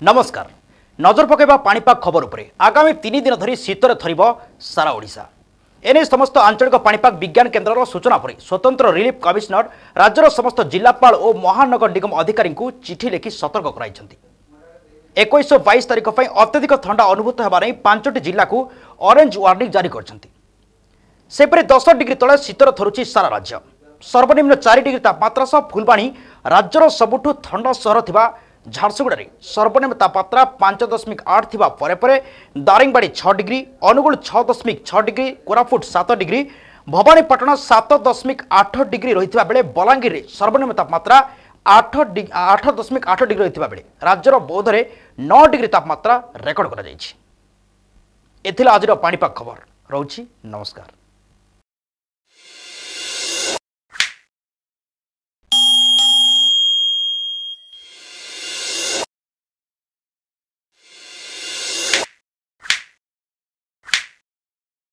ନମସ୍କାର ନଜର ପକାଇବା ପାଣିପାଗ ଖବର ଉପରେ ଆଗାମୀ ତିନି ଦିନ ଧରି ଶୀତରେ ଥରିବ ସାରା ଓଡ଼ିଶା ଏନେଇ ସମସ୍ତ ଆଞ୍ଚଳିକ ପାଣିପାଗ ବିଜ୍ଞାନ କେନ୍ଦ୍ରର ସୂଚନା ପରେ ସ୍ୱତନ୍ତ୍ର ରିଲିଫ୍ କମିଶନର ରାଜ୍ୟର ସମସ୍ତ ଜିଲ୍ଲାପାଳ ଓ ମହାନଗର ନିଗମ ଅଧିକାରୀଙ୍କୁ ଚିଠି ଲେଖି ସତର୍କ କରାଇଛନ୍ତି ଏକୋଇଶ ବାଇଶ ତାରିଖ ପାଇଁ ଅତ୍ୟଧିକ ଥଣ୍ଡା ଅନୁଭୂତ ହେବା ନେଇ ପାଞ୍ଚଟି ଜିଲ୍ଲାକୁ ଅରେଞ୍ଜ ୱାର୍ଣ୍ଣିଂ ଜାରି କରିଛନ୍ତି ସେପରି ଦଶ ଡିଗ୍ରୀ ତଳେ ଶୀତର ଥରୁଛି ସାରା ରାଜ୍ୟ। ସର୍ବନିମ୍ନ ଚାରି ଡିଗ୍ରୀ ତାପମାତ୍ରା ସହ ଫୁଲବାଣୀ ରାଜ୍ୟର ସବୁଠୁ ଥଣ୍ଡା ସହର ଥିବା ଝାରସୁଗୁଡ଼ାରେ ସର୍ବନିମ୍ନ ତାପମାତ୍ରା ପାଞ୍ଚ ଦଶମିକ ଆଠ ଥିବା ପରେ ପରେ ଦାରିଙ୍ଗବାଡ଼ି ଛଅ ଡିଗ୍ରୀ ଅନୁଗୁଳ ଛଅ ଦଶମିକ ଛଅ ଡିଗ୍ରୀ କୋରାପୁଟ ସାତ ଡିଗ୍ରୀ ଭବାନୀପାଟଣା ସାତ ଦଶମିକ ଆଠ ଡିଗ୍ରୀ ରହିଥିବା ବେଳେ ବଲାଙ୍ଗୀରରେ ସର୍ବନିମ୍ନ ତାପମାତ୍ରା ଆଠ ଆଠ ଦଶମିକ ଆଠ ଡିଗ୍ରୀ ରହିଥିବା ବେଳେ ରାଜ୍ୟର ବୌଦ୍ଧରେ ନଅ ଡିଗ୍ରୀ ତାପମାତ୍ରା ରେକର୍ଡ କରାଯାଇଛି। ଏଥିଲା ଆଜିର ପାଣିପାଗ ଖବର। ରହୁଛି ନମସ୍କାର।